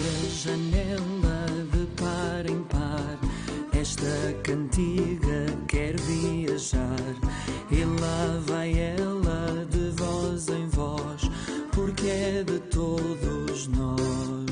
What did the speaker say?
a janela de par em par. Esta cantiga quer viajar. E lá vai ela de voz em voz, porque é de todos nós.